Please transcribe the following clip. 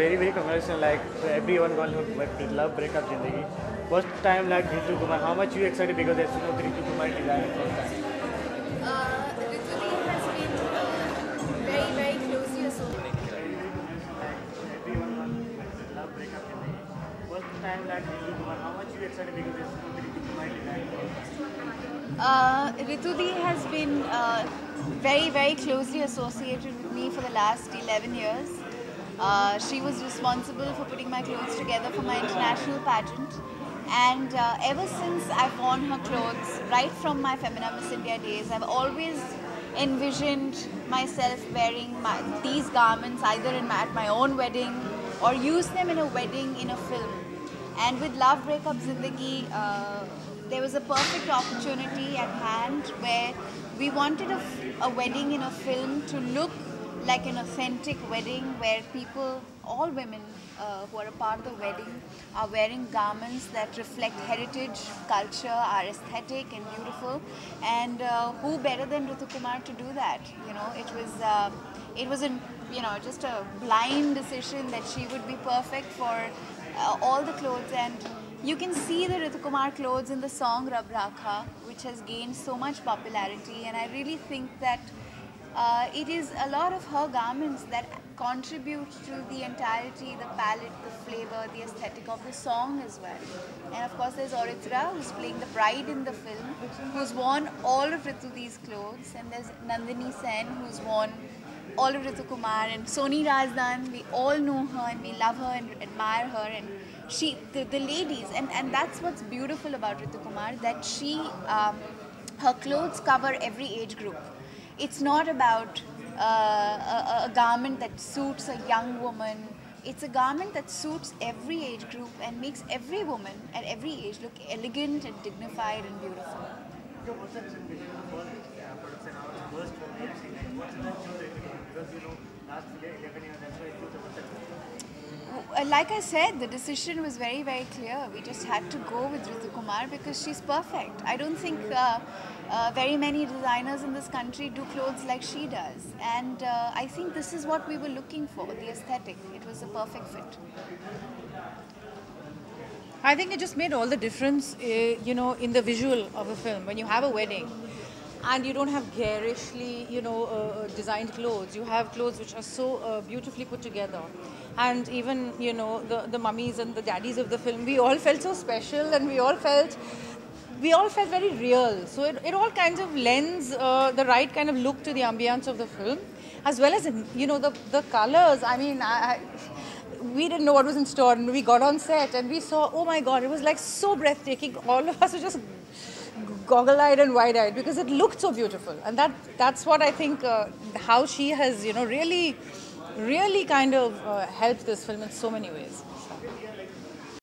very very congratulations like to everyone going who like, love breakup Zindagi. First time like Ritu Kumar, how much you excited because there's you know Ritu Kumar design first time. Uh, Rituli has been uh, very, very closely associated. Everyone going who love breakup Zindagi. First time like Ritu Kumar, how much you excited because there's you know Ritu Kumar design first time. Uh, Rituli has been uh, very, very closely associated with me for the last 11 years. Uh, she was responsible for putting my clothes together for my international pageant. And uh, ever since I've worn her clothes, right from my Femina Miss India days, I've always envisioned myself wearing my, these garments either in my, at my own wedding or use them in a wedding in a film. And with Love Breakup Zindagi, uh, there was a perfect opportunity at hand where we wanted a wedding in a film to look like an authentic wedding where people, all women uh, who are a part of the wedding, are wearing garments that reflect heritage, culture, are aesthetic and beautiful. And uh, who better than Ritu Kumar to do that? You know, it was uh, it was a you know just a blind decision that she would be perfect for uh, all the clothes and you can see the Ritu Kumar clothes in the song Rab Rakha, which has gained so much popularity, and I really think that uh, it is a lot of her garments that contribute to the entirety, the palette, the flavor, the aesthetic of the song as well. And of course, there's Oritra, who's playing the bride in the film, who's worn all of Ritu's clothes, and there's Nandini Sen, who's worn all of Ritu Kumar and Soni Razdan, we all know her and we love her and admire her and she, the, the ladies, and, and that's what's beautiful about Ritu Kumar, that she, um, her clothes cover every age group. It's not about uh, a, a garment that suits a young woman. It's a garment that suits every age group and makes every woman at every age look elegant and dignified and beautiful. So what's that vision of the first production house, first film acting, like what's that show that you because you know last 11 years that's why it was what's that Uh, Like I said, the decision was very, very clear. We just had to go with Ritu Kumar because she's perfect. I don't think uh, uh, very many designers in this country do clothes like she does. And uh, I think this is what we were looking for the aesthetic. It was a perfect fit. I think it just made all the difference, uh, you know, in the visual of a film. When you have a wedding and you don't have garishly, you know, uh, uh, designed clothes, you have clothes which are so uh, beautifully put together. And even, you know, the, the mummies and the daddies of the film, we all felt so special and we all felt we all felt very real. So it, it all kinds of lends uh, the right kind of look to the ambience of the film, as well as you know the the colors. I mean, I, I, we didn't know what was in store, and we got on set and we saw. Oh my God! It was like so breathtaking. All of us were just goggle-eyed and wide-eyed because it looked so beautiful, and that that's what I think uh, how she has you know really, really kind of uh, helped this film in so many ways.